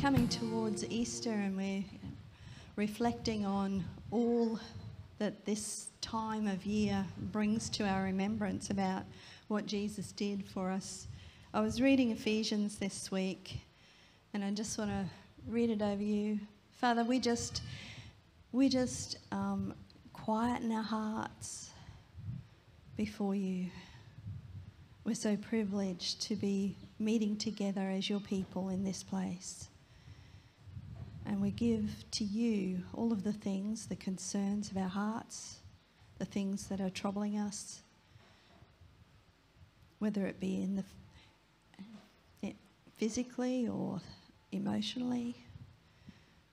coming towards Easter and we're reflecting on all that this time of year brings to our remembrance about what Jesus did for us, I was reading Ephesians this week and I just want to read it over you. Father, we just, we just um, quieten our hearts before you. We're so privileged to be meeting together as your people in this place. And we give to you all of the things, the concerns of our hearts, the things that are troubling us, whether it be in the physically or emotionally.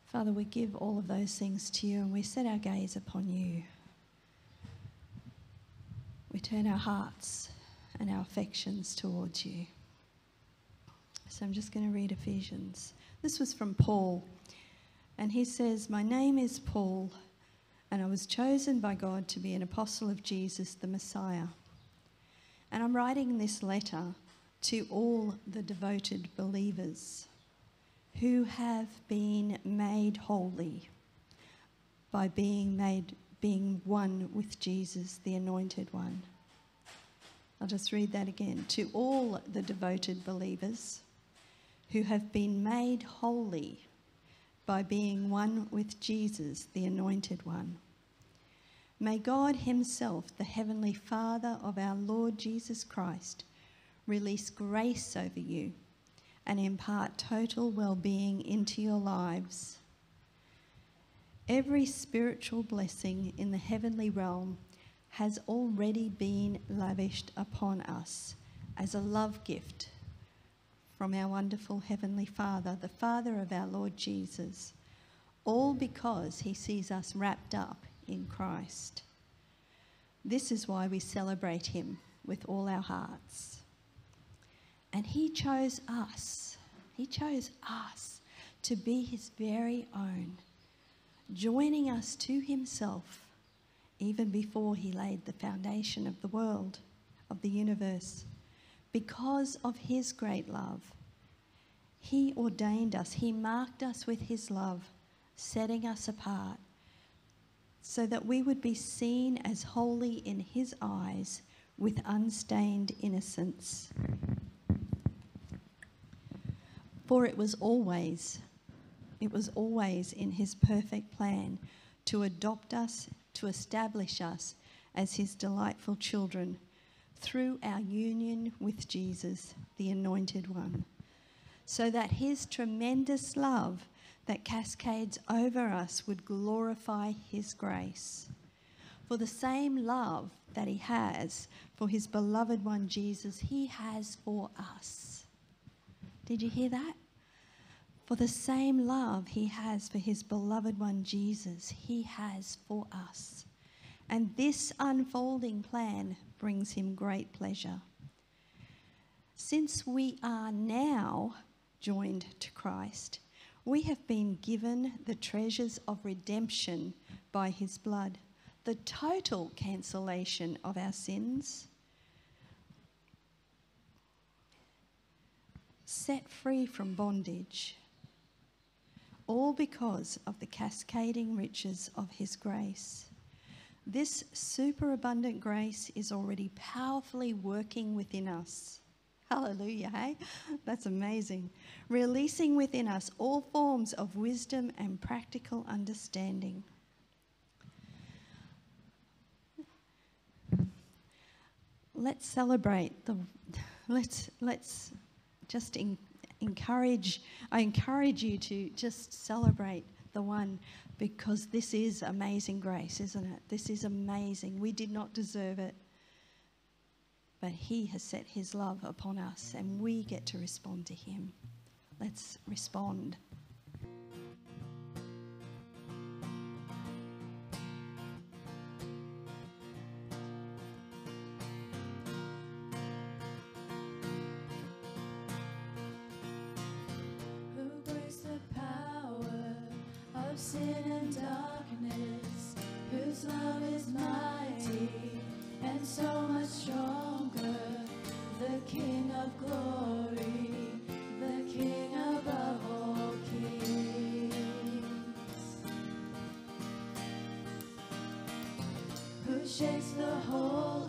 Father, we give all of those things to you and we set our gaze upon you. We turn our hearts and our affections towards you. So I'm just going to read Ephesians. This was from Paul. And he says, My name is Paul, and I was chosen by God to be an apostle of Jesus the Messiah. And I'm writing this letter to all the devoted believers who have been made holy by being made being one with Jesus, the anointed one. I'll just read that again. To all the devoted believers who have been made holy by being one with Jesus, the anointed one. May God Himself, the Heavenly Father of our Lord Jesus Christ, release grace over you and impart total well being into your lives. Every spiritual blessing in the heavenly realm has already been lavished upon us as a love gift from our wonderful Heavenly Father, the Father of our Lord Jesus, all because He sees us wrapped up in Christ. This is why we celebrate Him with all our hearts. And He chose us, He chose us to be His very own, joining us to Himself even before He laid the foundation of the world, of the universe. Because of His great love, He ordained us, He marked us with His love, setting us apart so that we would be seen as holy in His eyes with unstained innocence. For it was always, it was always in His perfect plan to adopt us, to establish us as His delightful children through our union with Jesus, the Anointed One, so that His tremendous love that cascades over us would glorify His grace. For the same love that He has for His beloved one Jesus, He has for us. Did you hear that? For the same love He has for His beloved one Jesus, He has for us. And this unfolding plan brings Him great pleasure. Since we are now joined to Christ, we have been given the treasures of redemption by his blood, the total cancellation of our sins, set free from bondage, all because of the cascading riches of his grace. This superabundant grace is already powerfully working within us. Hallelujah, hey? That's amazing. Releasing within us all forms of wisdom and practical understanding. Let's celebrate the let's let's just in, encourage I encourage you to just celebrate the one because this is amazing grace, isn't it? This is amazing. We did not deserve it but He has set His love upon us, and we get to respond to Him. Let's respond. sin and darkness, whose love is mighty and so much stronger, the King of glory, the King above all kings, who shakes the whole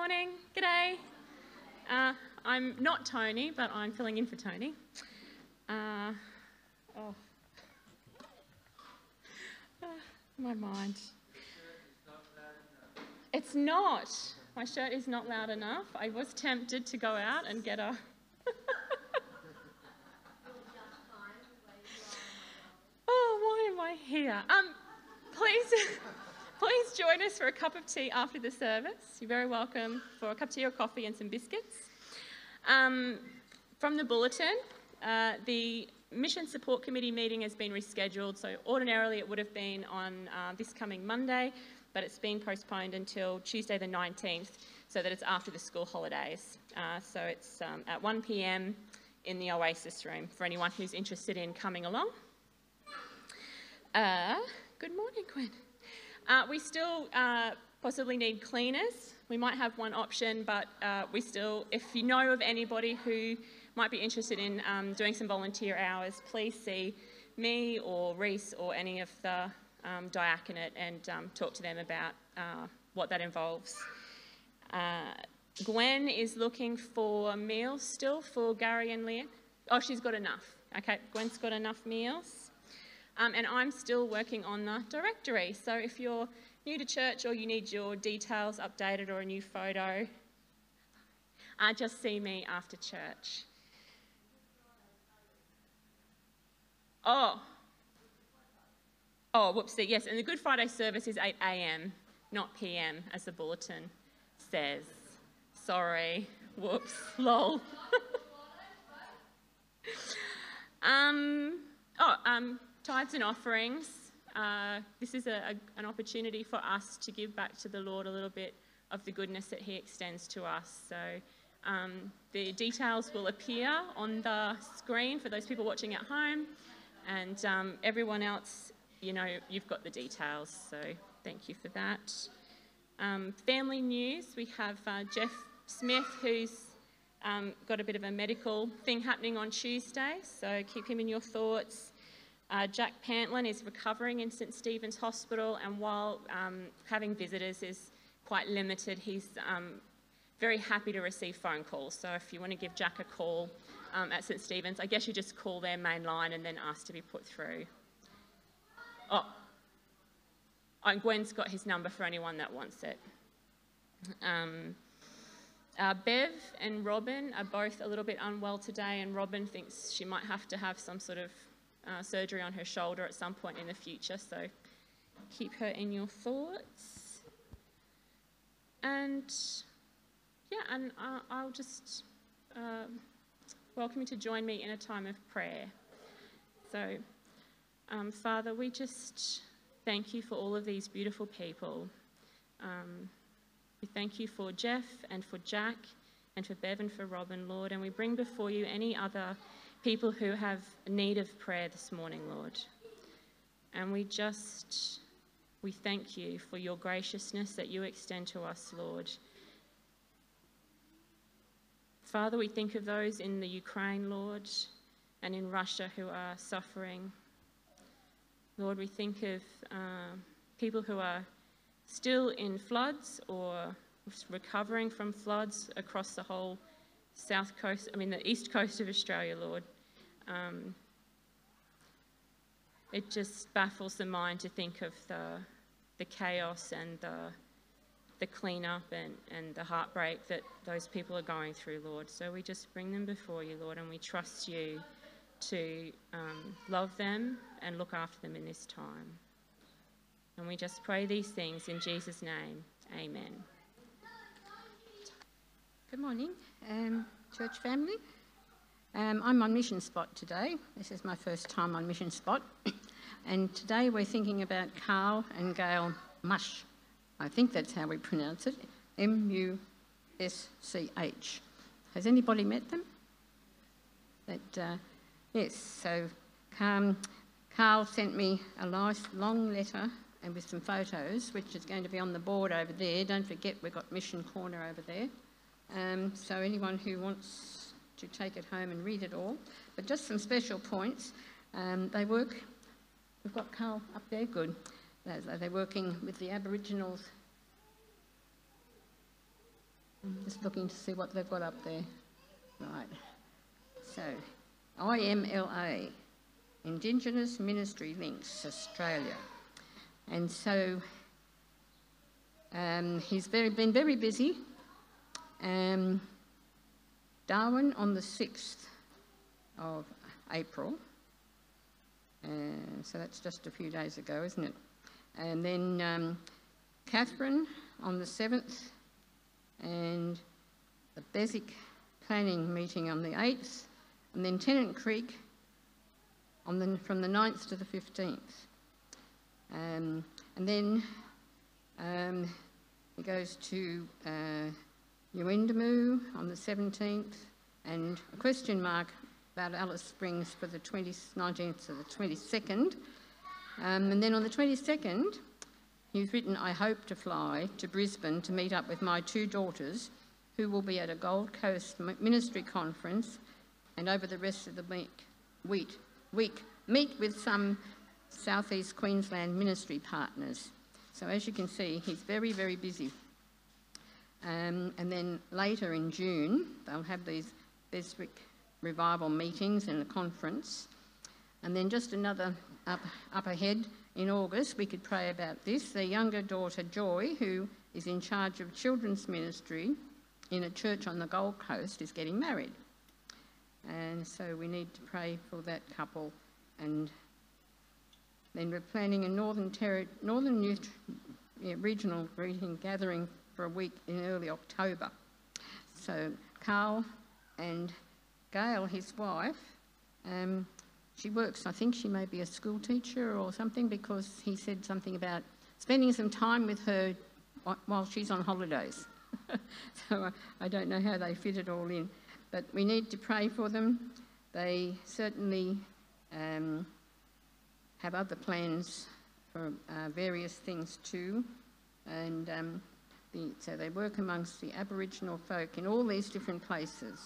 morning. G'day. Uh, I'm not Tony, but I'm filling in for Tony. Uh, oh. Uh, my mind. It's not. My shirt is not loud enough. I was tempted to go out and get a. oh, why am I here? Um, please, please join us for a cup of tea after the service. You're very welcome for a cup of tea or coffee and some biscuits. Um, from the bulletin, uh, the Mission Support Committee meeting has been rescheduled. So ordinarily it would have been on uh, this coming Monday, but it's been postponed until Tuesday the 19th, so that it's after the school holidays. Uh, so it's um, at 1 p.m. in the Oasis room for anyone who's interested in coming along. Uh, good morning, Gwen. Uh, we still uh, possibly need cleaners. We might have one option, but uh, we still, if you know of anybody who might be interested in um, doing some volunteer hours, please see me or Rhys or any of the um, diaconate and um, talk to them about uh, what that involves. Uh, Gwen is looking for meals still for Gary and Leah. Oh, she's got enough. Okay, Gwen's got enough meals. Um, and I'm still working on the directory. So if you're new to church or you need your details updated or a new photo, uh, just see me after church. Oh. Oh, whoopsie, yes. And the Good Friday service is 8 a.m., not p.m., as the bulletin says. Sorry. Whoops. Lol. um, oh, um, tithes and offerings. Uh, this is a, a, an opportunity for us to give back to the Lord a little bit of the goodness that He extends to us. So um, the details will appear on the screen for those people watching at home. And um, everyone else, you know, you've got the details, so thank you for that. Um, family news, we have uh, Jeff Smith, who's um, got a bit of a medical thing happening on Tuesday, so keep him in your thoughts. Uh, Jack Pantlin is recovering in St Stephen's Hospital, and while um, having visitors is quite limited, he's um, very happy to receive phone calls. So if you want to give Jack a call, um, at St Stephen's, I guess you just call their main line and then ask to be put through. Oh, oh Gwen's got his number for anyone that wants it. Um, uh, Bev and Robin are both a little bit unwell today, and Robin thinks she might have to have some sort of uh, surgery on her shoulder at some point in the future, so keep her in your thoughts. And yeah, and uh, I'll just. Uh, welcome you to join me in a time of prayer. So, um, Father, we just thank you for all of these beautiful people. Um, we thank you for Jeff and for Jack and for Bev and for Robin, Lord, and we bring before you any other people who have need of prayer this morning, Lord. And we just, we thank you for your graciousness that you extend to us, Lord. Father, we think of those in the Ukraine, Lord, and in Russia who are suffering. Lord, we think of uh, people who are still in floods or recovering from floods across the whole south coast, I mean, the east coast of Australia, Lord. Um, it just baffles the mind to think of the, the chaos and the the cleanup and, and the heartbreak that those people are going through, Lord. So we just bring them before you, Lord, and we trust you to um, love them and look after them in this time. And we just pray these things in Jesus' name. Amen. Good morning, um, church family. Um, I'm on Mission Spot today. This is my first time on Mission Spot. and today we're thinking about Carl and Gail Musch. I think that's how we pronounce it M U S C H. Has anybody met them? That, uh, yes, so um, Carl sent me a nice long letter and with some photos, which is going to be on the board over there. Don't forget, we've got Mission Corner over there. Um, so anyone who wants to take it home and read it all, but just some special points. Um, they work, we've got Carl up there, good. They're working with the Aboriginals. Just looking to see what they've got up there. Right. So, IMLA, Indigenous Ministry Links Australia. And so um, he's very, been very busy. Um, Darwin on the 6th of April. Uh, so that's just a few days ago, isn't it? And then um, Katherine on the 7th, and the Basic Planning meeting on the 8th, and then Tennant Creek on the, from the 9th to the 15th. Um, and then um, he goes to uh, Yuendumu on the 17th, and a question mark about Alice Springs for the 20, 19th to the 22nd. Um, and then on the 22nd, he's written, I hope to fly to Brisbane to meet up with my two daughters who will be at a Gold Coast ministry conference and over the rest of the week, week, week meet with some Southeast Queensland ministry partners. So as you can see, he's very, very busy. Um, and then later in June, they'll have these Beswick revival meetings and a conference. And then just another up, up ahead in August, we could pray about this. Their younger daughter, Joy, who is in charge of children's ministry in a church on the Gold Coast, is getting married. And so we need to pray for that couple. And then we're planning a Northern, Terri- Northern Youth yeah, Regional Greeting Gathering for a week in early October. So Carl and Gail, his wife, um, she works, I think she may be a school teacher or something because he said something about spending some time with her while she's on holidays. so I don't know how they fit it all in. But we need to pray for them. They certainly um, have other plans for uh, various things too. And um, the, so they work amongst the Aboriginal folk in all these different places.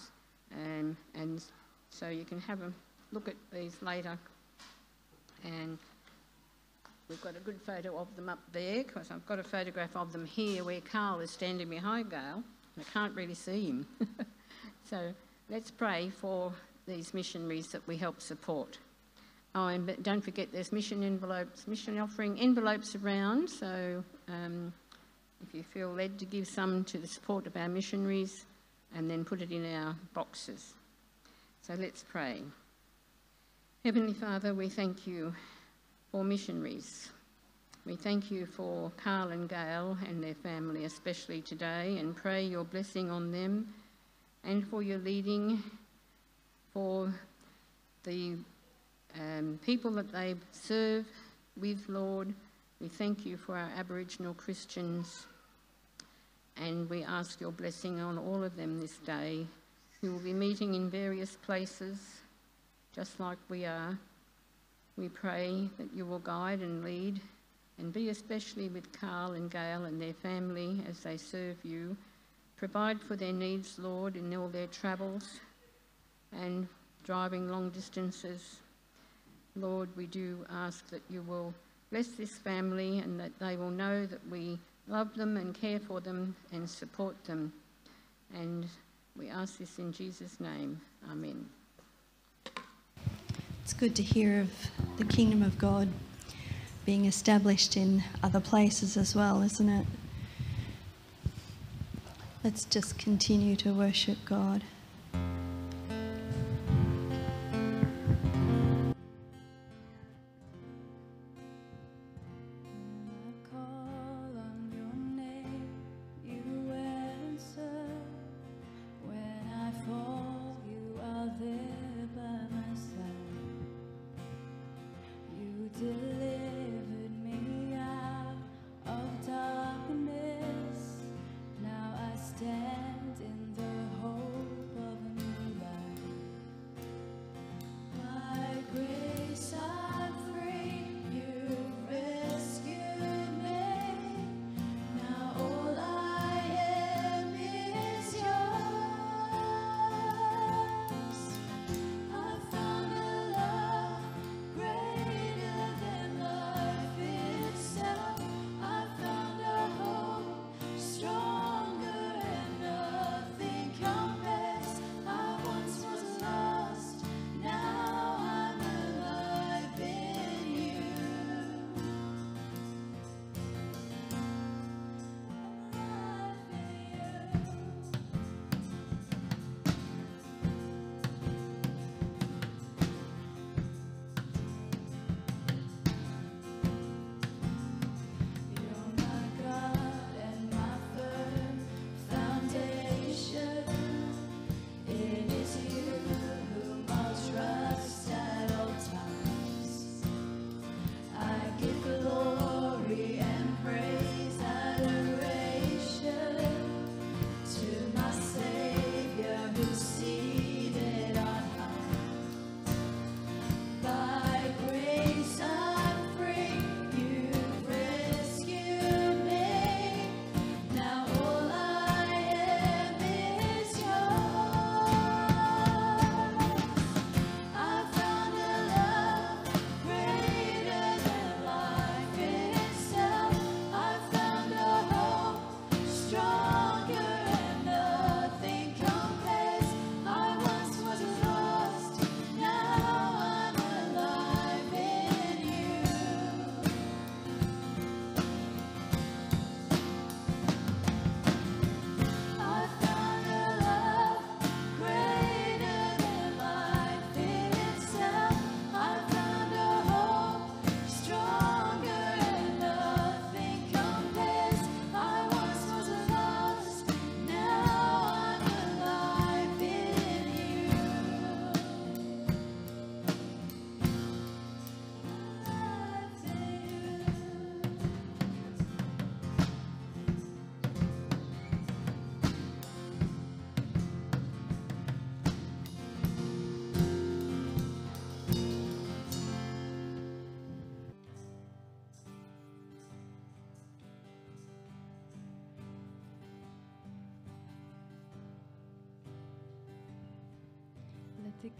Um, and so you can have a look at these later. And we've got a good photo of them up there because I've got a photograph of them here where Carl is standing behind Gail. I can't really see him. so let's pray for these missionaries that we help support. Oh, and don't forget there's mission envelopes, mission offering envelopes around. So um, if you feel led to give some to the support of our missionaries, and then put it in our boxes. So let's pray. Heavenly Father, we thank you for missionaries. We thank you for Carl and Gail and their family, especially today, and pray your blessing on them and for your leading for the um, people that they serve with, Lord. We thank you for our Aboriginal Christians and we ask your blessing on all of them this day We will be meeting in various places, just like we are. We pray that you will guide and lead and be especially with Carl and Gail and their family as they serve you. Provide for their needs, Lord, in all their travels and driving long distances. Lord, we do ask that you will bless this family and that they will know that we love them and care for them and support them. And we ask this in Jesus' name. Amen. It's good to hear of the kingdom of God being established in other places as well, isn't it? Let's just continue to worship God.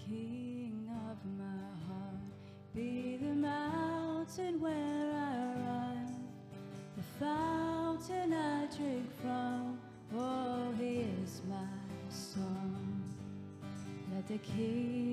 King of my heart, be the mountain where I run, the fountain I drink from. Oh, He is my song. Let the King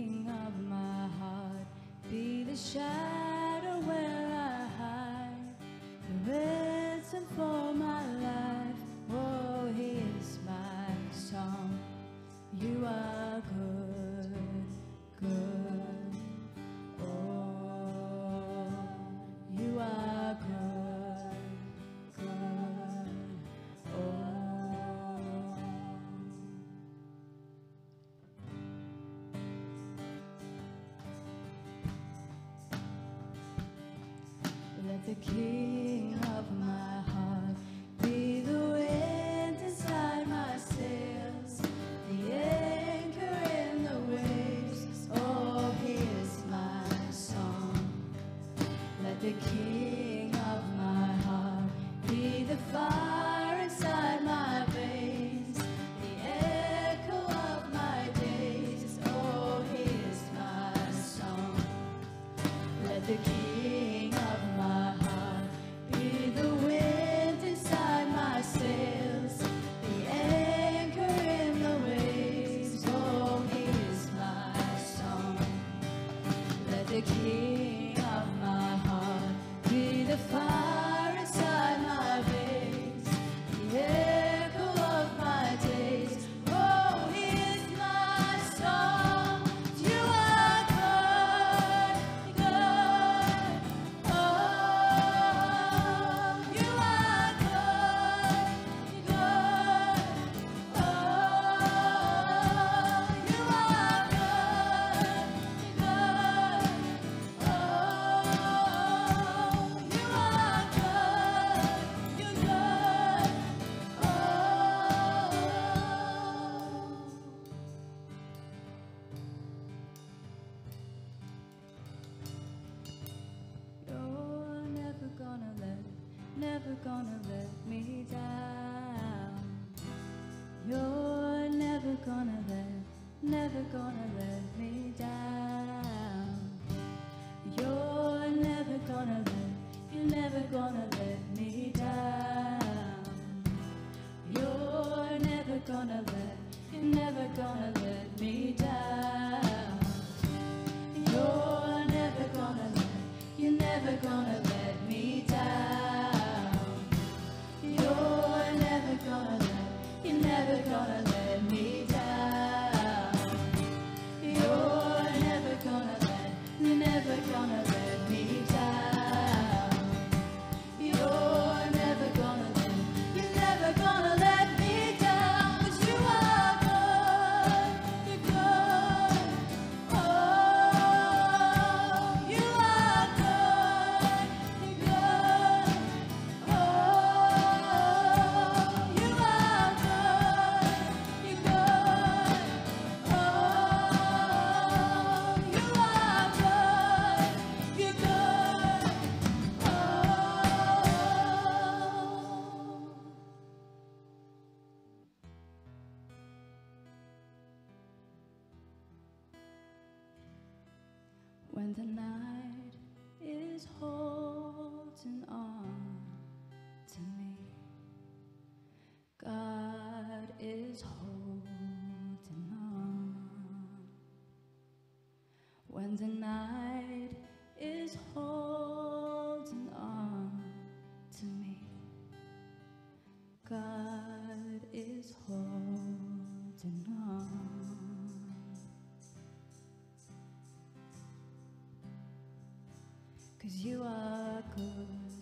Cause you are good.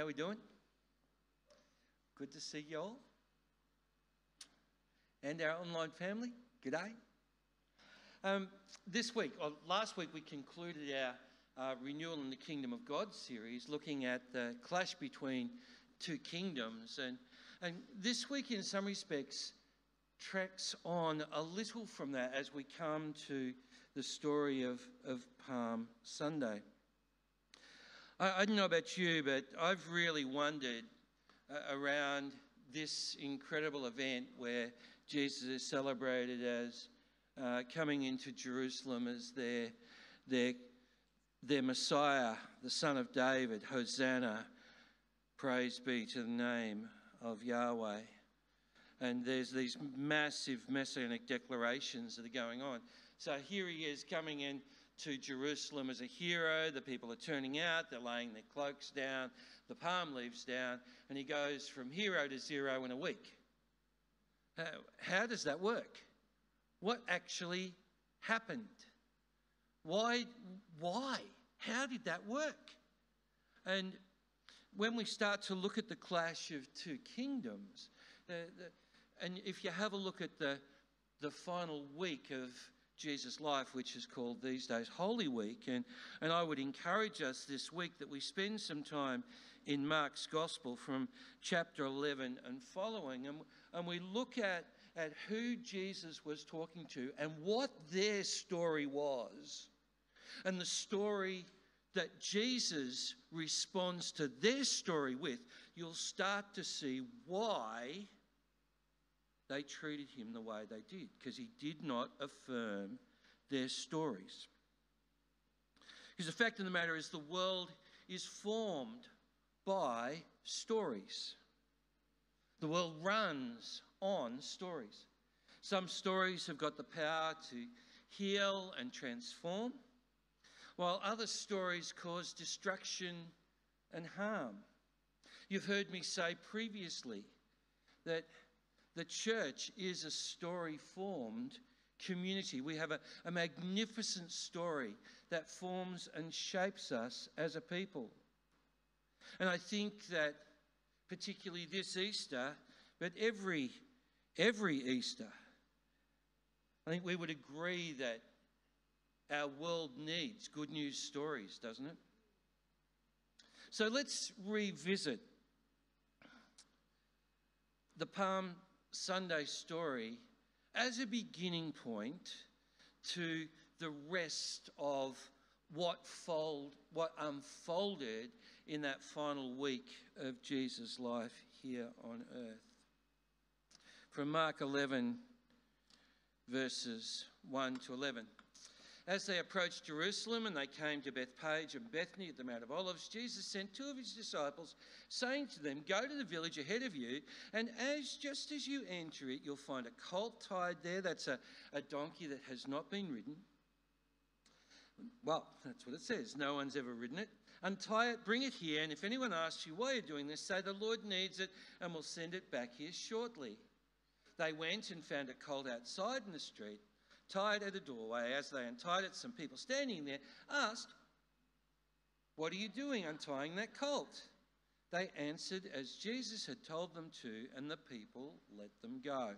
How we doing? Good to see you all. And our online family, g'day. Um, this week, or last week, we concluded our uh, Renewal in the Kingdom of God series, looking at the clash between two kingdoms. And, and this week, in some respects, tracks on a little from that as we come to the story of, of Palm Sunday. I, I don't know about you, but I've really wondered uh, around this incredible event where Jesus is celebrated as uh, coming into Jerusalem as their, their their Messiah, the Son of David, Hosanna, praise be to the name of Yahweh. And there's these massive messianic declarations that are going on. So here he is coming in to Jerusalem as a hero. The people are turning out, they're laying their cloaks down, the palm leaves down, and he goes from hero to zero in a week. How, how does that work? What actually happened? Why? Why? How did that work? And when we start to look at the clash of two kingdoms, the, and if you have a look at the, the final week of Jesus' life, which is called these days Holy Week, and, and I would encourage us this week that we spend some time in Mark's Gospel from chapter 11 and following, and, and we look at, at who Jesus was talking to and what their story was. And the story that Jesus responds to their story with, you'll start to see why they treated him the way they did, because he did not affirm their stories. Because the fact of the matter is, the world is formed by stories. The world runs on stories. Some stories have got the power to heal and transform while other stories cause destruction and harm. You've heard me say previously that the church is a story formed community. We have a, a, magnificent story that forms and shapes us as a people. And I think that particularly this Easter, but every every Easter, I think we would agree that our world needs good news stories, doesn't it? So let's revisit the Palm Sunday story as a beginning point to the rest of what, fold, what unfolded in that final week of Jesus' life here on earth. From Mark 11, verses 1 to 11. As they approached Jerusalem and they came to Bethphage and Bethany at the Mount of Olives, Jesus sent two of his disciples, saying to them, Go to the village ahead of you, and as just as you enter it, you'll find a colt tied there. That's a, a donkey that has not been ridden. Well, that's what it says. No one's ever ridden it. Untie it, bring it here, and if anyone asks you why you're doing this, say the Lord needs it, and we'll send it back here shortly. They went and found a colt outside in the street tied at a doorway. As they untied it, some people standing there asked, What are you doing untying that colt? They answered as Jesus had told them to, and the people let them go.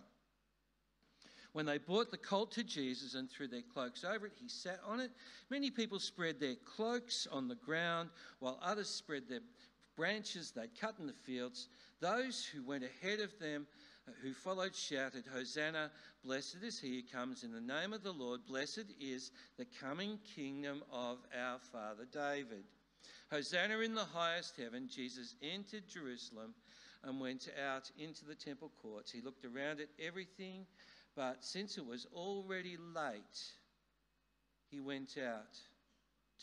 When they brought the colt to Jesus and threw their cloaks over it, he sat on it. Many people spread their cloaks on the ground, while others spread their branches they'd cut in the fields. Those who went ahead of them who followed shouted, Hosanna, blessed is he who comes in the name of the Lord, blessed is the coming kingdom of our father David. Hosanna in the highest heaven, Jesus entered Jerusalem and went out into the temple courts. He looked around at everything, but since it was already late, he went out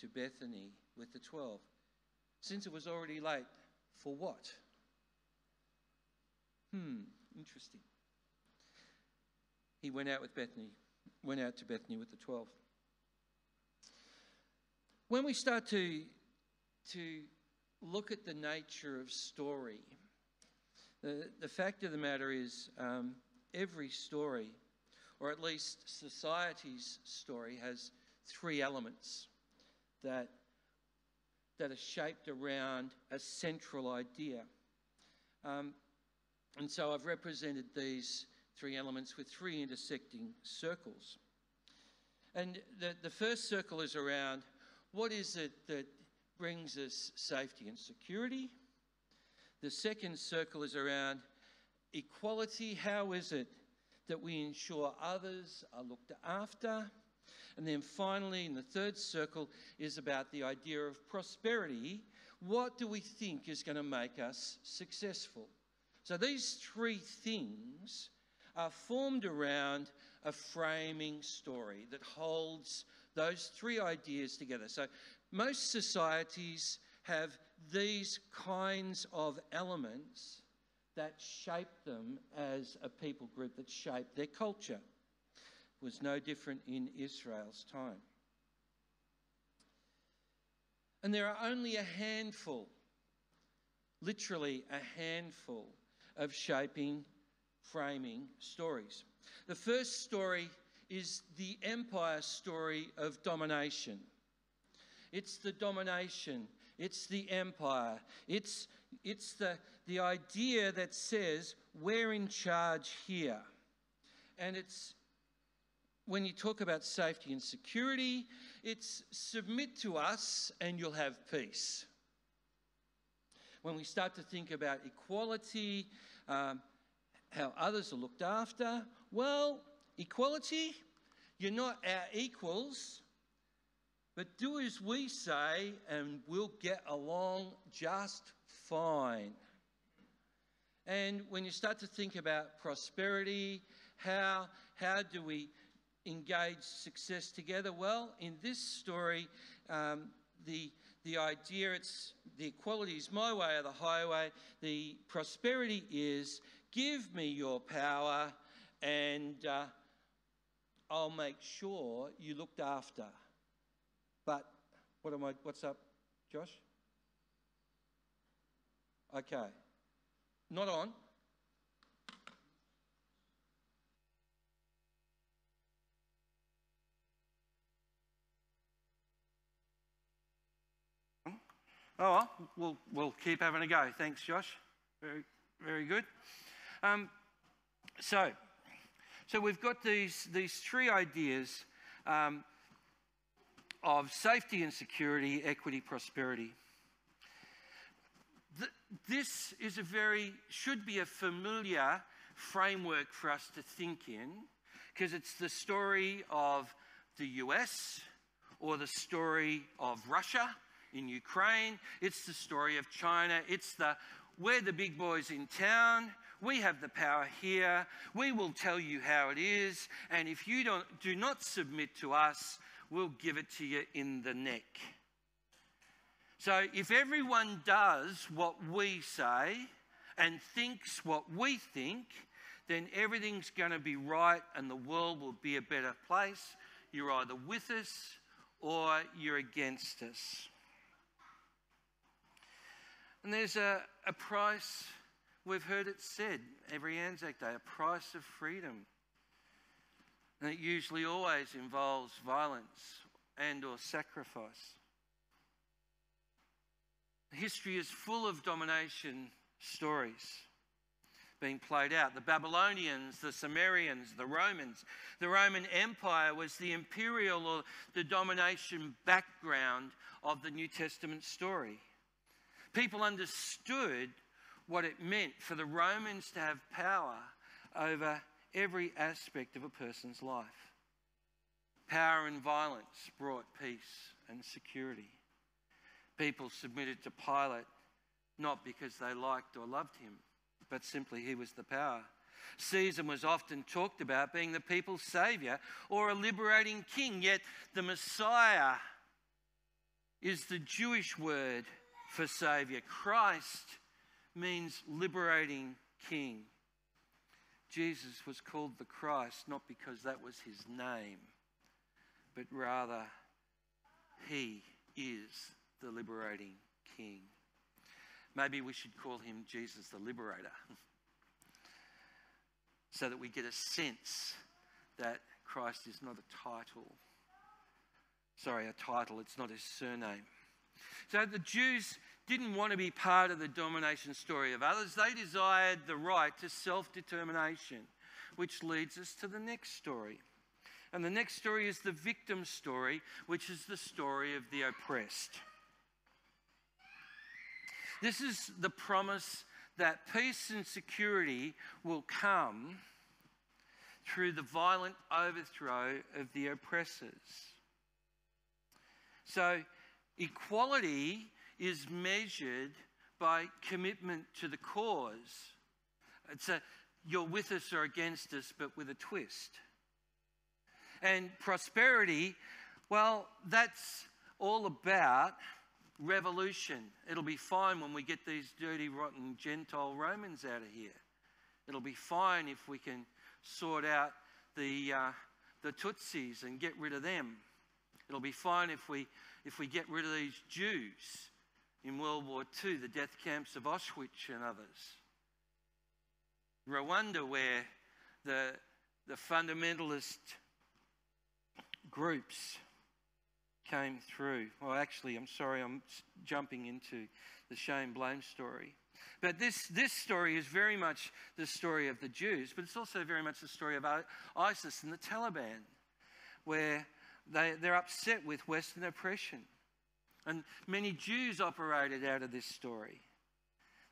to Bethany with the twelve. Since it was already late, for what? Hmm. Interesting. He went out with Bethany, went out to Bethany with the 12. When we start to, to look at the nature of story, The, the fact of the matter is, um, every story, or at least society's story, has three elements that, that are shaped around a central idea. Um, and so I've represented these three elements with three intersecting circles. And the, the first circle is around what is it that brings us safety and security? The second circle is around equality. How is it that we ensure others are looked after? And then finally, in the third circle, is about the idea of prosperity. What do we think is going to make us successful? So these three things are formed around a framing story that holds those three ideas together. So most societies have these kinds of elements that shape them as a people group, that shape their culture. It was no different in Israel's time. And there are only a handful, literally a handful, of shaping, framing stories. The first story is the empire story of domination. It's the domination, it's the empire, it's, it's the, the idea that says we're in charge here. And it's when you talk about safety and security, it's submit to us and you'll have peace. When we start to think about equality, um, how others are looked after, well, equality, you're not our equals, but do as we say and we'll get along just fine. And when you start to think about prosperity, how, how do we engage success together? Well, in this story, um, the, the idea it's the equality is my way or the highway. The prosperity is give me your power and uh, I'll make sure you looked after. But what am I? What's up, Josh? Okay, not on. Oh, well, we'll, keep having a go. Thanks, Josh. Very, very good. Um, so, so we've got these, these three ideas um, of safety and security, equity, prosperity. this is a very, should be a familiar framework for us to think in because it's the story of the US or the story of Russia in Ukraine. It's the story of China. It's the we're the big boys in town. We have the power here. We will tell you how it is. And if you don't, do not submit to us, we'll give it to you in the neck. So if everyone does what we say and thinks what we think, then everything's going to be right and the world will be a better place. You're either with us or you're against us. And there's a, a price, we've heard it said every Anzac Day, a price of freedom. And it usually always involves violence and or sacrifice. History is full of domination stories being played out. The Babylonians, the Sumerians, the Romans. The Roman Empire was the imperial or the domination background of the New Testament story. People understood what it meant for the Romans to have power over every aspect of a person's life. Power and violence brought peace and security. People submitted to Pilate not because they liked or loved him, but simply he was the power. Caesar was often talked about being the people's savior or a liberating king, yet the Messiah is the Jewish word for Saviour. Christ means liberating King. Jesus was called the Christ not because that was his name, but rather he is the liberating King. Maybe we should call him Jesus the Liberator. so that we get a sense that Christ is not a title. Sorry, a title, it's not his surname. So the Jews didn't want to be part of the domination story of others. They desired the right to self determination, which leads us to the next story. And the next story is the victim story, which is the story of the oppressed. This is the promise that peace and security will come through the violent overthrow of the oppressors. So, equality is measured by commitment to the cause. It's a you're with us or against us, but with a twist. And prosperity, well, that's all about revolution. It'll be fine when we get these dirty, rotten Gentile Romans out of here. It'll be fine if we can sort out the, uh, the Tutsis and get rid of them. It'll be fine if we, if we get rid of these Jews in World War II, the death camps of Auschwitz and others. Rwanda, where the, the fundamentalist groups came through. Well, actually, I'm sorry, I'm jumping into the shame blame story. But this, this story is very much the story of the Jews, but it's also very much the story of ISIS and the Taliban, where they, they're upset with Western oppression. And many Jews operated out of this story.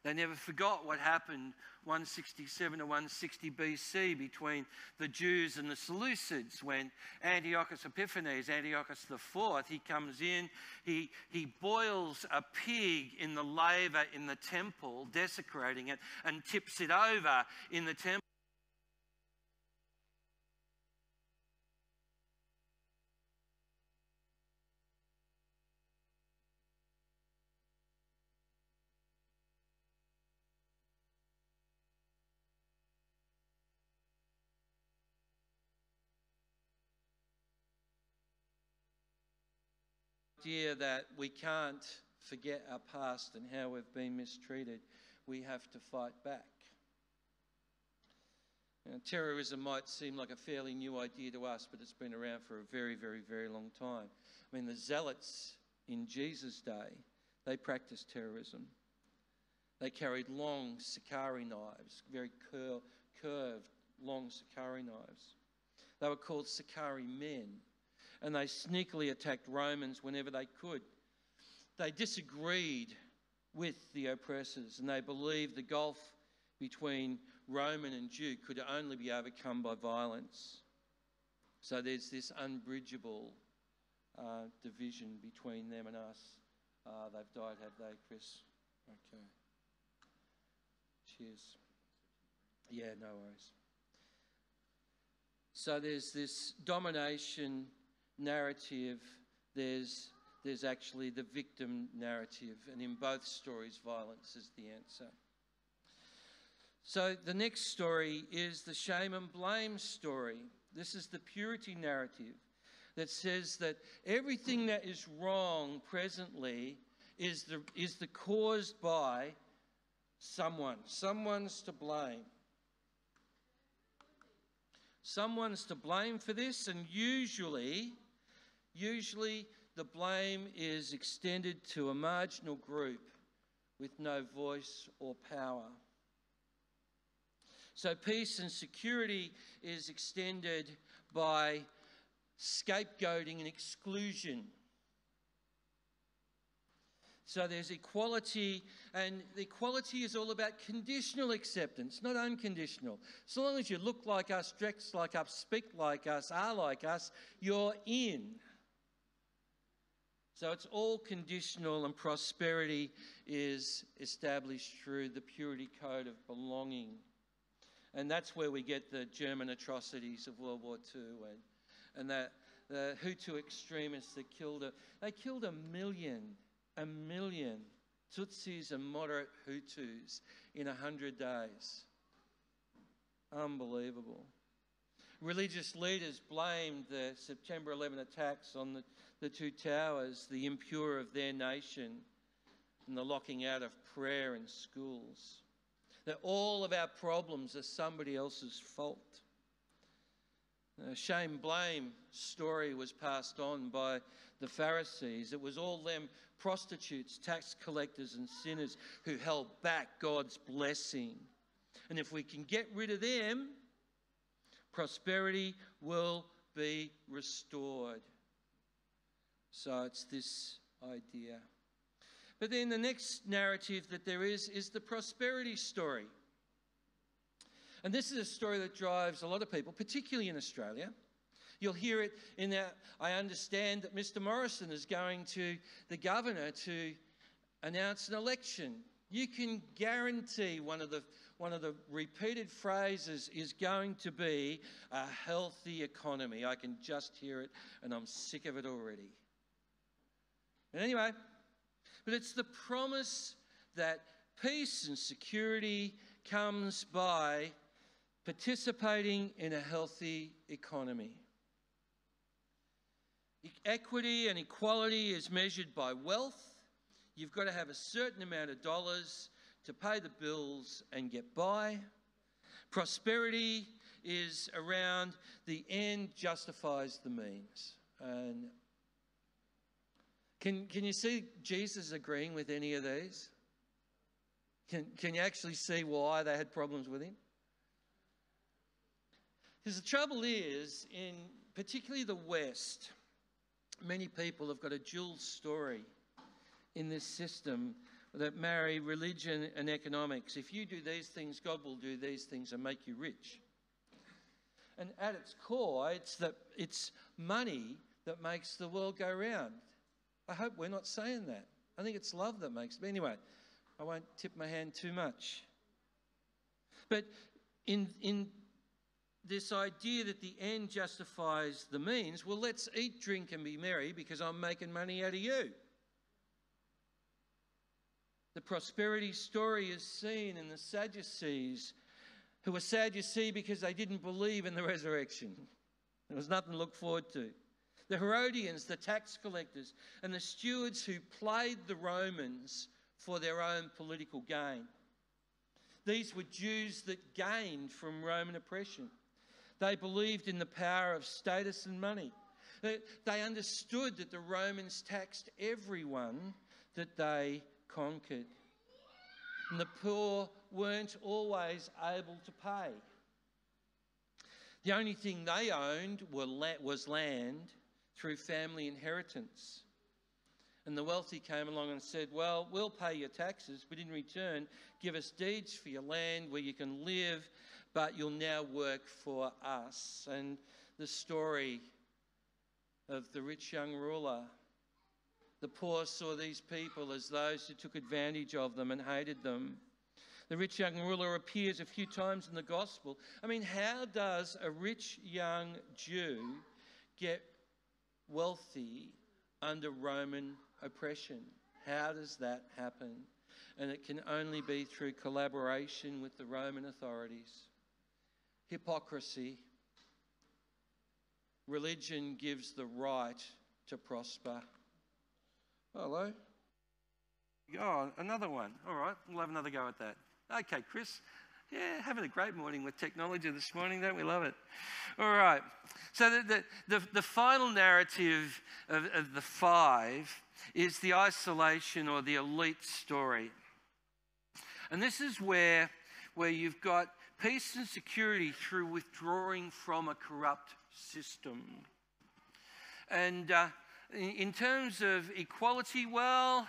They never forgot what happened 167 to 160 BC between the Jews and the Seleucids when Antiochus Epiphanes, Antiochus IV, he comes in, he, he boils a pig in the laver in the temple, desecrating it, and tips it over in the temple. Idea that we can't forget our past and how we've been mistreated. We have to fight back. Now, terrorism might seem like a fairly new idea to us, but it's been around for a very, very, very long time. I mean, the zealots in Jesus' day, they practiced terrorism. They carried long Sicarii knives, very cur- curved, long Sicarii knives. They were called Sicarii men and they sneakily attacked Romans whenever they could. They disagreed with the oppressors and they believed the gulf between Roman and Jew could only be overcome by violence. So there's this unbridgeable uh, division between them and us. Uh, they've died, have they, Chris? Okay. Cheers. Yeah, no worries. So there's this domination narrative, there's, there's actually the victim narrative. And in both stories, violence is the answer. So the next story is the shame and blame story. This is the purity narrative that says that everything that is wrong presently is the, is the caused by someone. Someone's to blame. Someone's to blame for this, and usually Usually, the blame is extended to a marginal group with no voice or power. So, peace and security is extended by scapegoating and exclusion. So there's equality, and equality is all about conditional acceptance, not unconditional. So long as you look like us, dress like us, speak like us, are like us, you're in. So it's all conditional, and prosperity is established through the purity code of belonging. And that's where we get the German atrocities of World War II and, and that the Hutu extremists that killed a, they killed a million, a million Tutsis and moderate Hutus in a hundred days. Unbelievable. Religious leaders blamed the September 11 attacks on the, the two towers, the impure of their nation, and the locking out of prayer in schools. That all of our problems are somebody else's fault. A shame blame story was passed on by the Pharisees. It was all them prostitutes, tax collectors, and sinners who held back God's blessing. And if we can get rid of them, prosperity will be restored. So it's this idea. But then the next narrative that there is is the prosperity story. And this is a story that drives a lot of people, particularly in Australia. You'll hear it in that I understand that Mr. Morrison is going to the governor to announce an election. You can guarantee one of the one of the repeated phrases is going to be a healthy economy. I can just hear it and I'm sick of it already. Anyway, but it's the promise that peace and security comes by participating in a healthy economy. Equity and equality is measured by wealth. You've got to have a certain amount of dollars to pay the bills and get by. Prosperity is around the end justifies the means. And can, can you see Jesus agreeing with any of these? Can, can you actually see why they had problems with him? Because the trouble is, in particularly the West, many people have got a dual story in this system that marry religion and economics. If you do these things, God will do these things and make you rich. And at its core, it's that it's money that makes the world go round. I hope we're not saying that. I think it's love that makes. But anyway, I won't tip my hand too much. But in in this idea that the end justifies the means, well, let's eat, drink, and be merry because I'm making money out of you. The prosperity story is seen in the Sadducees, who were Sadducee because they didn't believe in the resurrection. There was nothing to look forward to. The Herodians, the tax collectors, and the stewards who played the Romans for their own political gain. These were Jews that gained from Roman oppression. They believed in the power of status and money. They understood that the Romans taxed everyone that they conquered. And the poor weren't always able to pay. The only thing they owned was land through family inheritance. And the wealthy came along and said, Well, we'll pay your taxes, but in return, give us deeds for your land where you can live but you'll now work for us. And the story of the rich young ruler. The poor saw these people as those who took advantage of them and hated them. The rich young ruler appears a few times in the gospel. I mean, how does a rich young Jew get wealthy under Roman oppression? How does that happen? And it can only be through collaboration with the Roman authorities hypocrisy. Religion gives the right to prosper. Hello. Oh, another one. All right, we'll have another go at that. Okay, Chris. Yeah, having a great morning with technology this morning, don't we love it? All right. So, the, the, the, the final narrative of, of the five is the isolation or the elite story. And this is where, where you've got peace and security through withdrawing from a corrupt system. And uh, in terms of equality, well,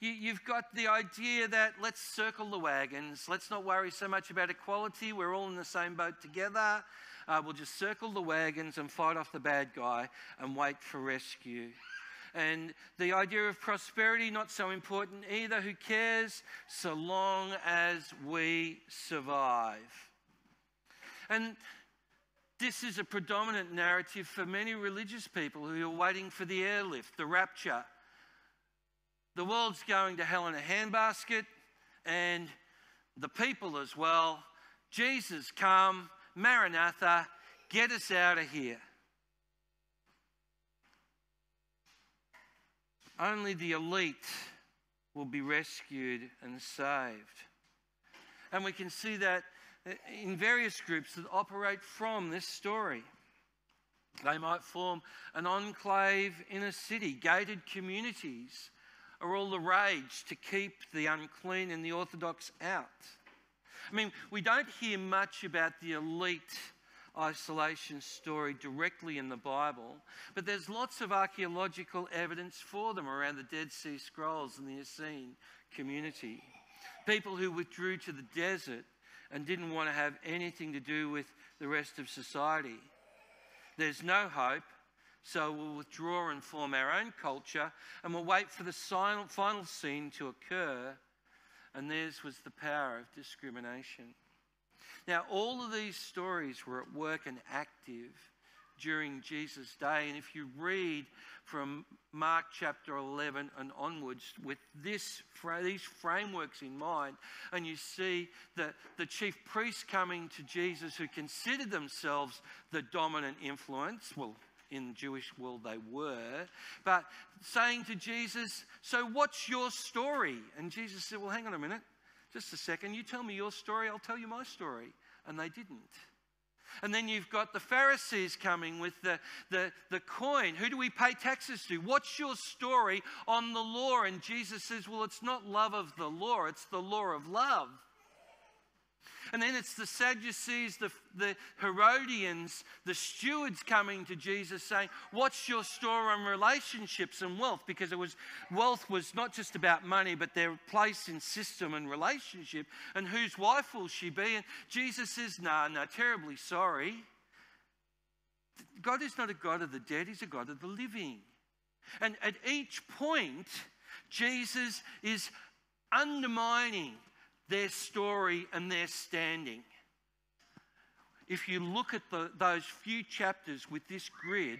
you, have got the idea that let's circle the wagons. Let's not worry so much about equality. We're all in the same boat together. Uh, we'll just circle the wagons and fight off the bad guy and wait for rescue. And the idea of prosperity, not so important either. Who cares? So long as we survive. And this is a predominant narrative for many religious people who are waiting for the airlift, the rapture. The world's going to hell in a handbasket, and the people as well. Jesus, come, Maranatha, get us out of here. Only the elite will be rescued and saved. And we can see that in various groups that operate from this story. They might form an enclave in a city, gated communities are all the rage to keep the unclean and the orthodox out. I mean, we don't hear much about the elite isolation story directly in the Bible, but there's lots of archaeological evidence for them around the Dead Sea Scrolls and the Essene community. People who withdrew to the desert and didn't want to have anything to do with the rest of society. There's no hope, so we'll withdraw and form our own culture and we'll wait for the final scene to occur. And theirs was the power of discrimination. Now, all of these stories were at work and active during Jesus' day. And if you read from Mark chapter 11 and onwards with this, these frameworks in mind, and you see the, the chief priests coming to Jesus who considered themselves the dominant influence, well, in the Jewish world they were, but saying to Jesus, So what's your story? And Jesus said, Well, hang on a minute, just a second. You tell me your story, I'll tell you my story. And they didn't. And then you've got the Pharisees coming with the, the, the coin. Who do we pay taxes to? What's your story on the law? And Jesus says, Well, it's not love of the law, it's the law of love. And then it's the Sadducees, the, the Herodians, the stewards coming to Jesus saying, What's your store on relationships and wealth? Because it was wealth was not just about money, but their place in system and relationship. And whose wife will she be? And Jesus says, No, nah, no, nah, terribly sorry. God is not a God of the dead, He's a God of the living. And at each point, Jesus is undermining their story and their standing. If you look at the, those few chapters with this grid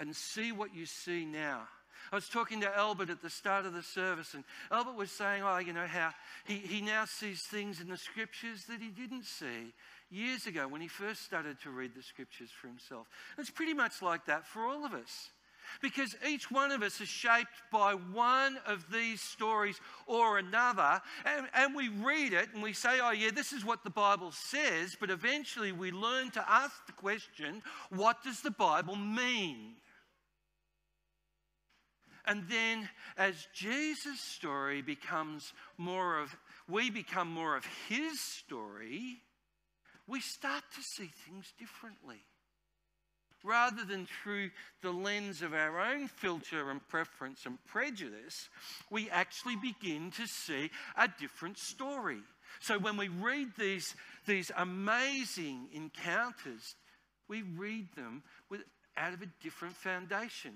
and see what you see now. I was talking to Albert at the start of the service, and Albert was saying, Oh, you know, how he, he now sees things in the scriptures that he didn't see years ago when he first started to read the scriptures for himself. It's pretty much like that for all of us. Because each one of us is shaped by one of these stories or another. And, and, we read it and we say, oh, yeah, this is what the Bible says. But eventually we learn to ask the question, what does the Bible mean? And then as Jesus' story becomes more of, we become more of his story, we start to see things differently rather than through the lens of our own filter and preference and prejudice, we actually begin to see a different story. So when we read these, these amazing encounters, we read them with, out of a different foundation.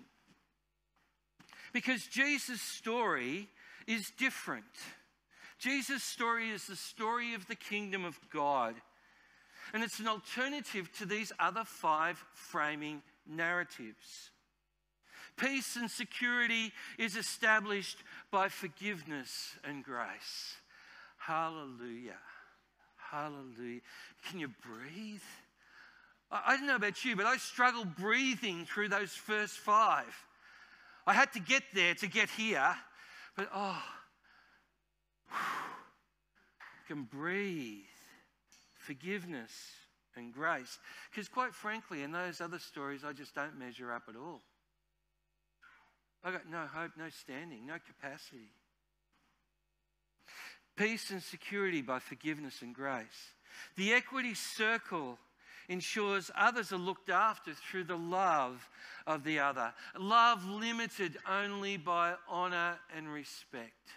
Because Jesus' story is different. Jesus' story is the story of the kingdom of God. And it's an alternative to these other five framing narratives. Peace and security is established by forgiveness and grace. Hallelujah. Hallelujah. Can you breathe? I don't know about you, but I struggled breathing through those first five. I had to get there to get here, but oh, I can breathe forgiveness and grace. Because, quite frankly, in those other stories, I just don't measure up at all. I got no hope, no standing, no capacity. Peace and security by forgiveness and grace. The equity circle ensures others are looked after through the love of the other. Love limited only by honour and respect.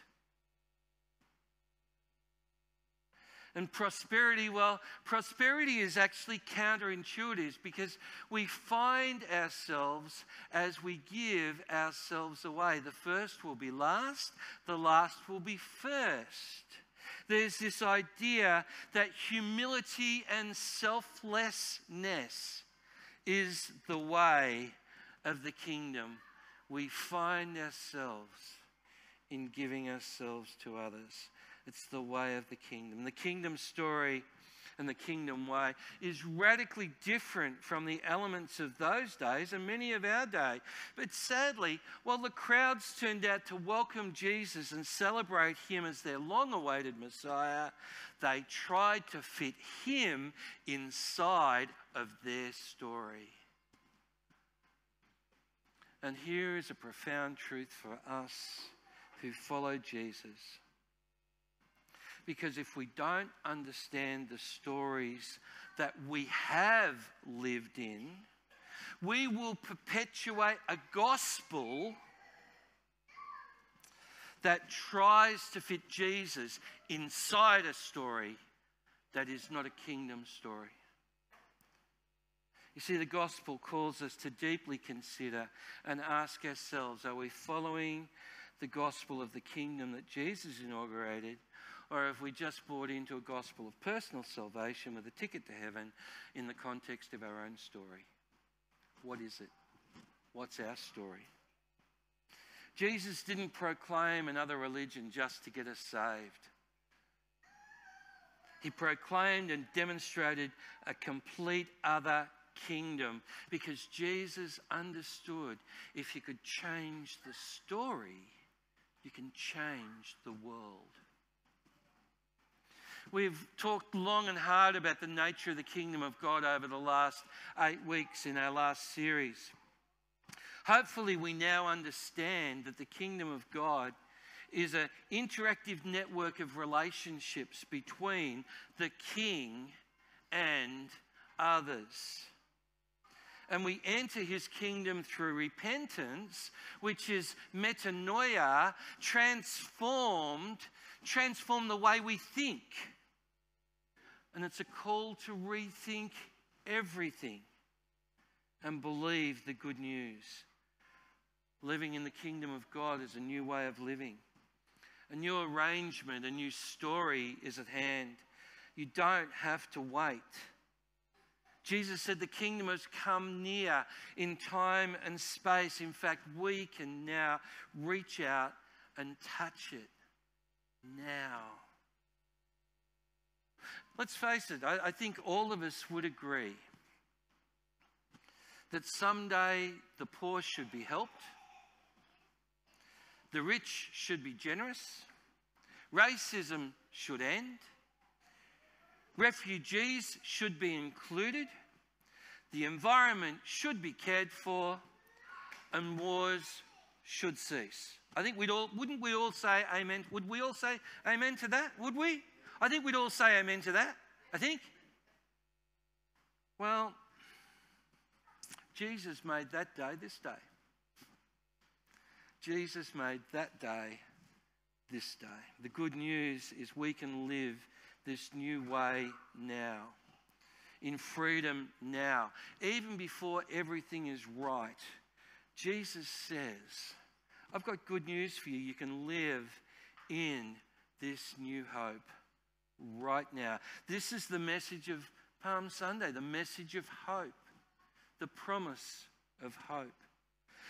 And prosperity, well, prosperity is actually counterintuitive because we find ourselves as we give ourselves away. The first will be last, the last will be first. There's this idea that humility and selflessness is the way of the kingdom. We find ourselves in giving ourselves to others. It's the way of the kingdom. The kingdom story and the kingdom way is radically different from the elements of those days and many of our day. But sadly, while the crowds turned out to welcome Jesus and celebrate him as their long awaited Messiah, they tried to fit him inside of their story. And here is a profound truth for us who follow Jesus. Because if we don't understand the stories that we have lived in, we will perpetuate a gospel that tries to fit Jesus inside a story that is not a kingdom story. You see, the gospel calls us to deeply consider and ask ourselves are we following the gospel of the kingdom that Jesus inaugurated, or have we just bought into a gospel of personal salvation with a ticket to heaven in the context of our own story? What is it? What's our story? Jesus didn't proclaim another religion just to get us saved. He proclaimed and demonstrated a complete other kingdom because Jesus understood if you could change the story, you can change the world. We've talked long and hard about the nature of the kingdom of God over the last eight weeks in our last series. Hopefully, we now understand that the kingdom of God is an interactive network of relationships between the king and others and we enter his kingdom through repentance, which is metanoia, transformed, transform the way we think. And it's a call to rethink everything and believe the good news. Living in the kingdom of God is a new way of living. A new arrangement, a new story is at hand. You don't have to wait. Jesus said the kingdom has come near in time and space. In fact, we can now reach out and touch it now. Let's face it, I, I think all of us would agree that someday the poor should be helped, the rich should be generous, racism should end Refugees should be included. The environment should be cared for. And wars should cease. I think we'd all, wouldn't we all say amen? Would we all say amen to that? Would we? I think we'd all say amen to that. I think. Well, Jesus made that day this day. Jesus made that day this day. The good news is we can live this new way now, in freedom now, even before everything is right. Jesus says, I've got good news for you. You can live in this new hope right now. This is the message of Palm Sunday, the message of hope, the promise of hope.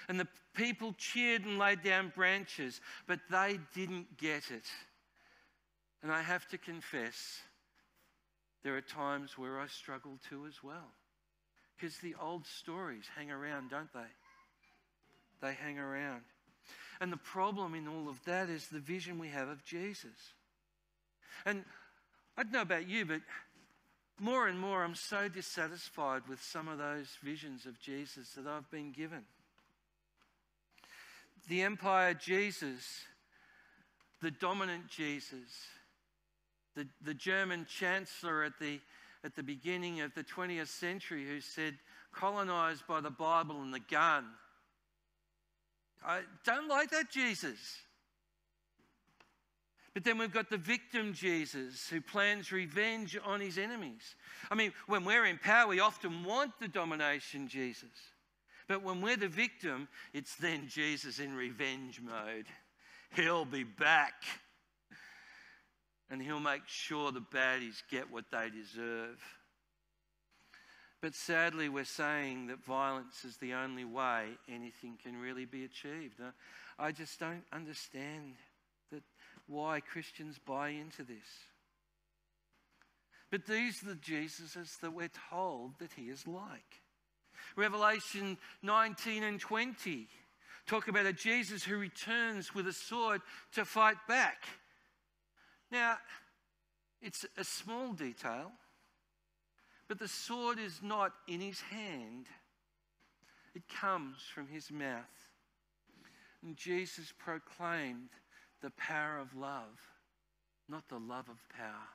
And the people cheered and laid down branches, but they didn't get it. And I have to confess, there are times where I struggle too as well. Because the old stories hang around, don't they? They hang around. And the problem in all of that is the vision we have of Jesus. And I don't know about you, but more and more I'm so dissatisfied with some of those visions of Jesus that I've been given. The empire Jesus, the dominant Jesus, the, the German chancellor at the, at the beginning of the 20th century who said, colonized by the Bible and the gun. I don't like that Jesus. But then we've got the victim Jesus who plans revenge on his enemies. I mean, when we're in power, we often want the domination Jesus. But when we're the victim, it's then Jesus in revenge mode. He'll be back and he'll make sure the baddies get what they deserve. But sadly, we're saying that violence is the only way anything can really be achieved. I just don't understand why Christians buy into this. But these are the Jesuses that we're told that he is like. Revelation 19 and 20 talk about a Jesus who returns with a sword to fight back. Now, it's a small detail, but the sword is not in his hand, it comes from his mouth. And Jesus proclaimed the power of love, not the love of power.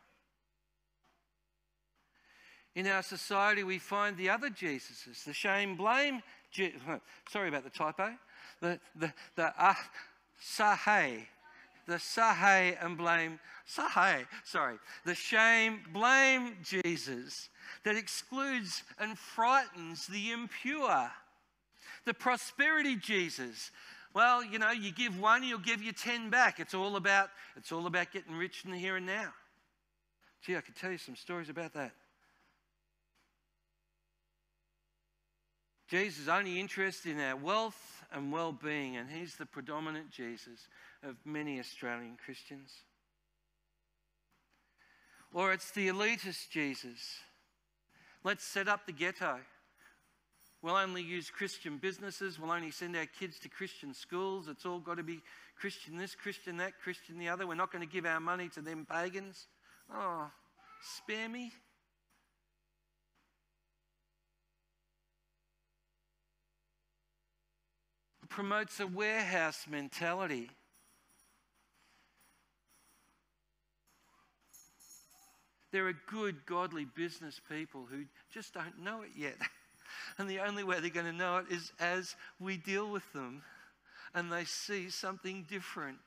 In our society, we find the other Jesuses, the shame, blame, Je- sorry about the typo, the, the, the uh, sahe, the sahe and blame, sahe, sorry, the shame, blame Jesus that excludes and frightens the impure. The prosperity Jesus. Well, you know, you give one, you'll give you ten back. It's all about, it's all about getting rich in the here and now. Gee, I could tell you some stories about that. Jesus only interested in our wealth and well being, and he's the predominant Jesus of many Australian Christians. Or it's the elitist Jesus. Let's set up the ghetto. We'll only use Christian businesses. We'll only send our kids to Christian schools. It's all got to be Christian this, Christian that, Christian the other. We're not going to give our money to them pagans. Oh, spare me. promotes a warehouse mentality. There are good, godly business people who just don't know it yet. And the only way they're going to know it is as we deal with them and they see something different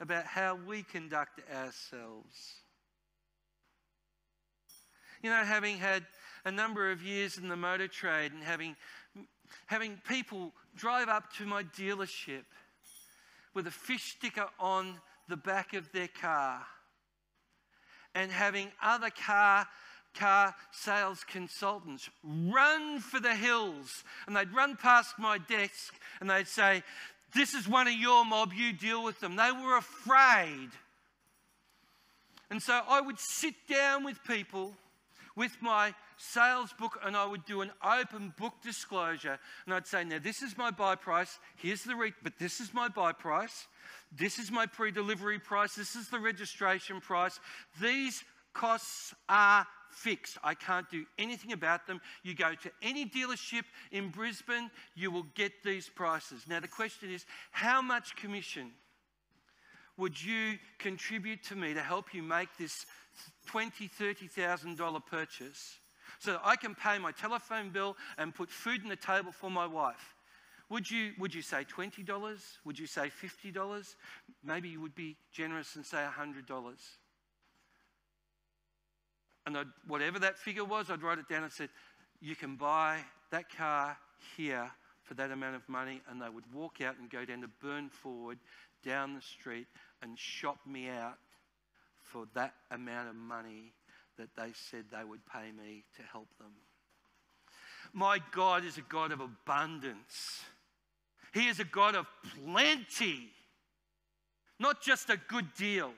about how we conduct ourselves. You know, having had a number of years in the motor trade and having having people drive up to my dealership with a fish sticker on the back of their car and having other car car sales consultants run for the hills and they'd run past my desk and they'd say this is one of your mob you deal with them they were afraid and so i would sit down with people with my sales book and I would do an open book disclosure and I'd say, now this is my buy price, here's the but this is my buy price, this is my pre-delivery price, this is the registration price. These costs are fixed. I can't do anything about them. You go to any dealership in Brisbane, you will get these prices. Now the question is, how much commission would you contribute to me to help you make this twenty, thirty thousand dollar purchase so that I can pay my telephone bill and put food on the table for my wife. Would you, would you say $20? Would you say $50? Maybe you would be generous and say $100. And I'd, whatever that figure was, I'd write it down and said, You can buy that car here for that amount of money. And they would walk out and go down to Burnforward down the street and shop me out for that amount of money that they said they would pay me to help them. My God is a God of abundance. He is a God of plenty, not just a good deal.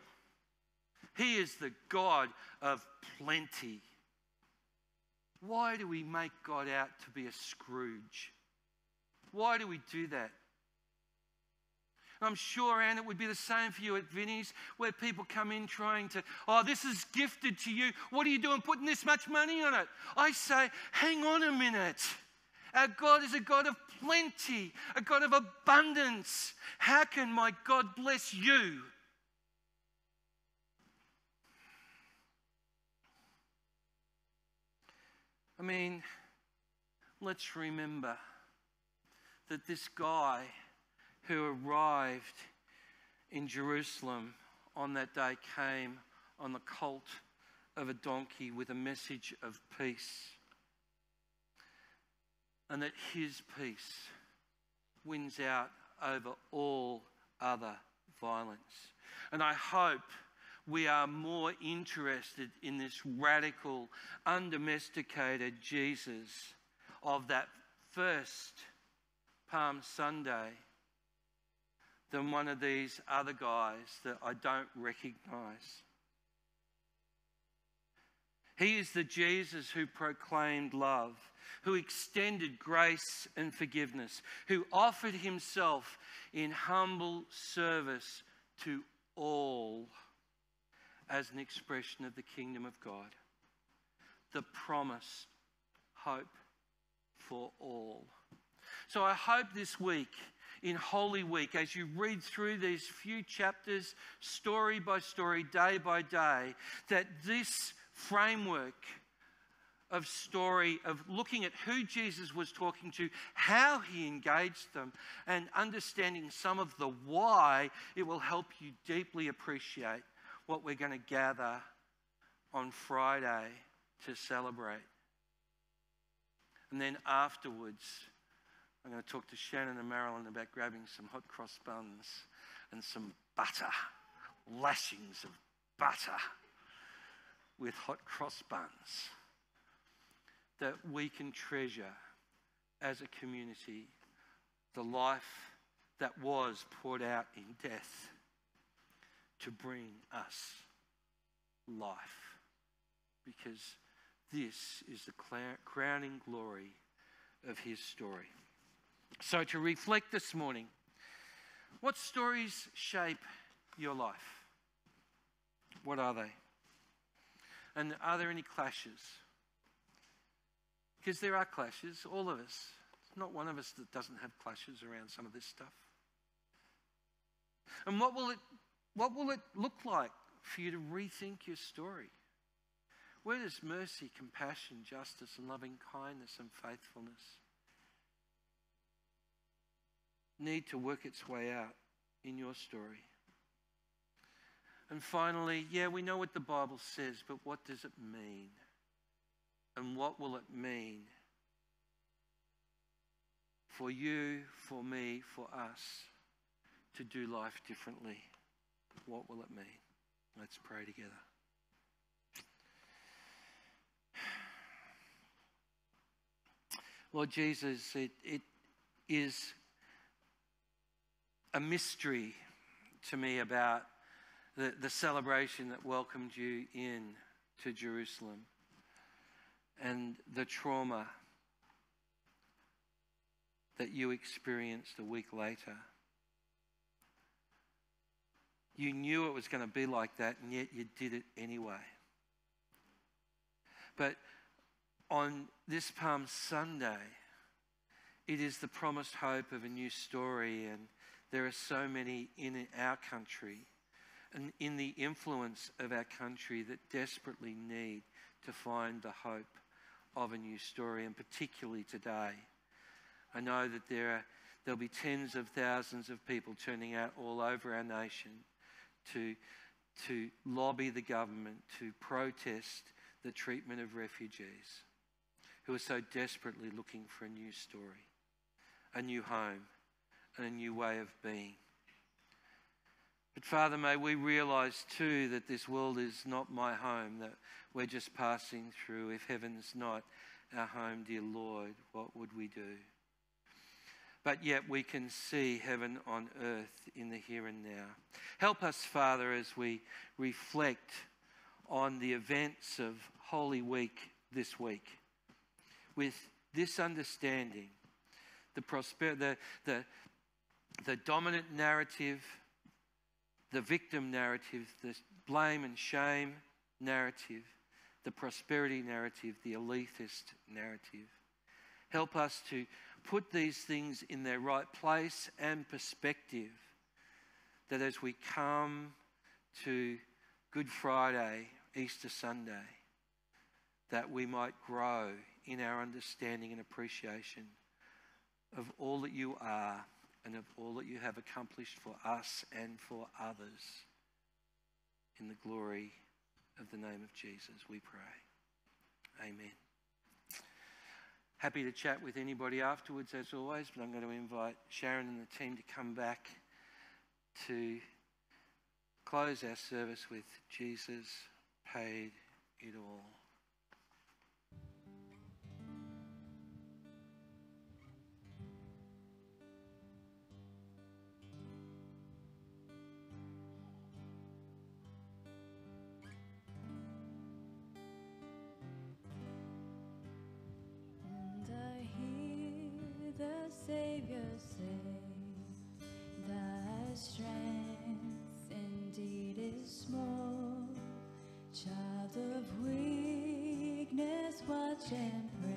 He is the God of plenty. Why do we make God out to be a Scrooge? Why do we do that? I'm sure, Anne, it would be the same for you at Vinnie's, where people come in trying to, oh, this is gifted to you. What are you doing putting this much money on it? I say, hang on a minute. Our God is a God of plenty, a God of abundance. How can my God bless you? I mean, let's remember that this guy who arrived in Jerusalem on that day came on the colt of a donkey with a message of peace. And that his peace wins out over all other violence. And I hope we are more interested in this radical, undomesticated Jesus of that first Palm Sunday than one of these other guys that I don't recognize. He is the Jesus who proclaimed love, who extended grace and forgiveness, who offered himself in humble service to all as an expression of the kingdom of God, the promised hope for all. So I hope this week, in Holy Week, as you read through these few chapters, story by story, day by day, that this framework of story, of looking at who Jesus was talking to, how he engaged them, and understanding some of the why, it will help you deeply appreciate what we're going to gather on Friday to celebrate. And then afterwards, I'm going to talk to Shannon and Marilyn about grabbing some hot cross buns and some butter, lashings of butter with hot cross buns that we can treasure as a community the life that was poured out in death to bring us life. Because this is the crowning glory of his story. So, to reflect this morning, what stories shape your life? What are they? And are there any clashes? Because there are clashes, all of us. not one of us that doesn't have clashes around some of this stuff. And what will it, what will it look like for you to rethink your story? Where does mercy, compassion, justice, and loving kindness and faithfulness need to work its way out in your story? And finally, yeah, we know what the Bible says, but what does it mean? And what will it mean for you, for me, for us to do life differently? What will it mean? Let's pray together. Lord Jesus, it, it is a mystery to me about the, the celebration that welcomed you in to Jerusalem and the trauma that you experienced a week later. You knew it was going to be like that, and yet you did it anyway. But on this Palm Sunday, it is the promised hope of a new story, and there are so many in our country and in the influence of our country that desperately need to find the hope of a new story, and particularly today. I know that there are, there'll be tens of thousands of people turning out all over our nation to, to lobby the government, to protest the treatment of refugees who are so desperately looking for a new story, a new home, and a new way of being. But Father, may we realize too that this world is not my home, that we're just passing through. If heaven's not our home, dear Lord, what would we do? But yet we can see heaven on earth in the here and now. Help us, Father, as we reflect on the events of Holy Week this week with this understanding the, prosper- the, the, the dominant narrative the victim narrative, the blame and shame narrative, the prosperity narrative, the elitist narrative. Help us to put these things in their right place and perspective. That as we come to Good Friday, Easter Sunday, that we might grow in our understanding and appreciation of all that you are and of all that you have accomplished for us and for others. In the glory of the name of Jesus, we pray. Amen. Happy to chat with anybody afterwards, as always, but I'm going to invite Sharon and the team to come back to close our service with Jesus paid it all. Of weakness, watch and pray.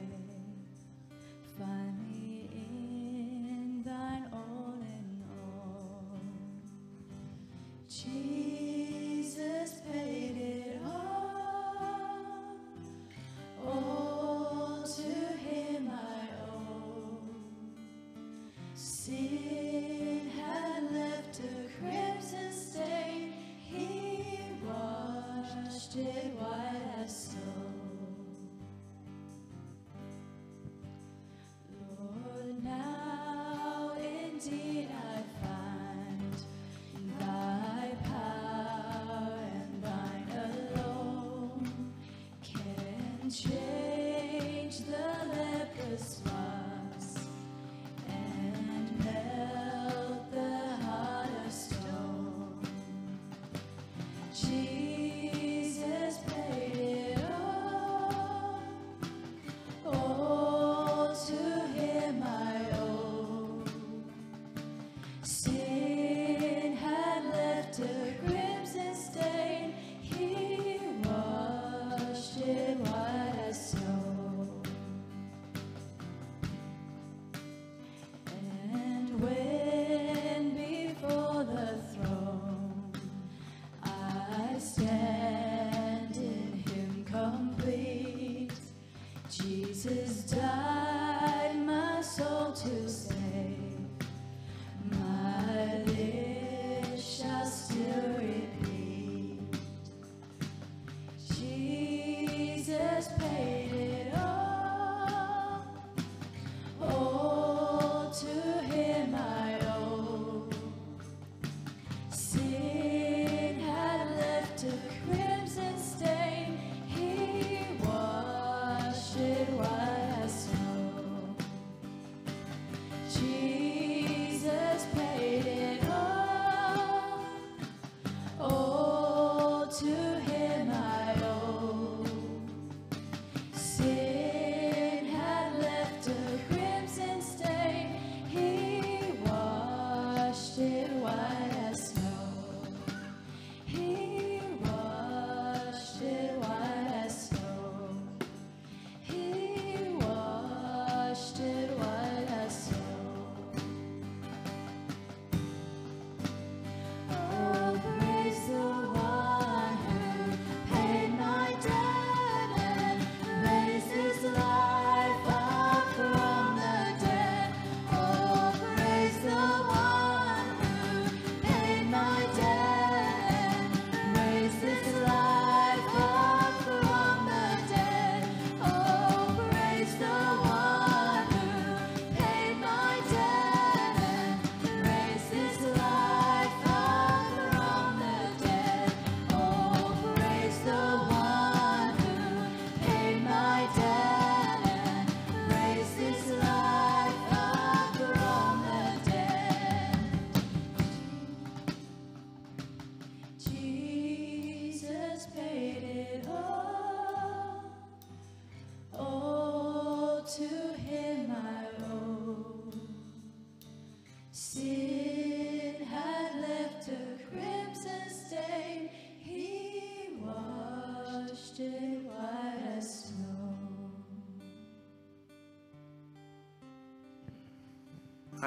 White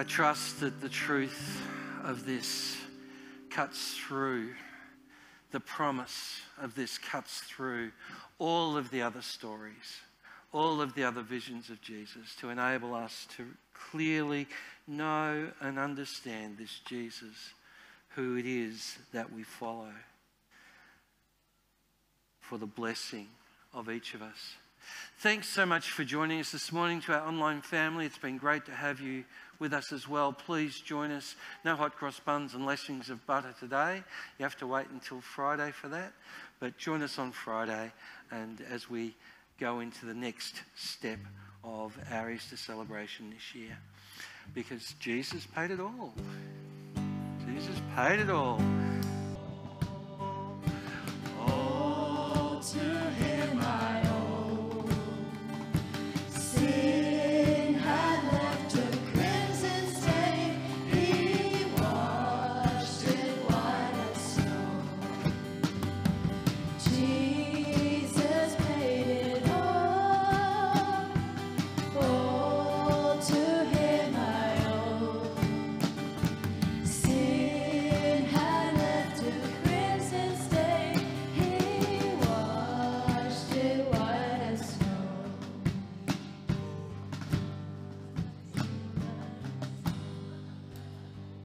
I trust that the truth of this cuts through, the promise of this cuts through all of the other stories, all of the other visions of Jesus to enable us to clearly know and understand this Jesus, who it is that we follow, for the blessing of each of us. Thanks so much for joining us this morning to our online family. It's been great to have you with us as well. Please join us. No hot cross buns and lashings of butter today. You have to wait until Friday for that. But join us on Friday and as we go into the next step of our Easter celebration this year. Because Jesus paid it all. Jesus paid it all.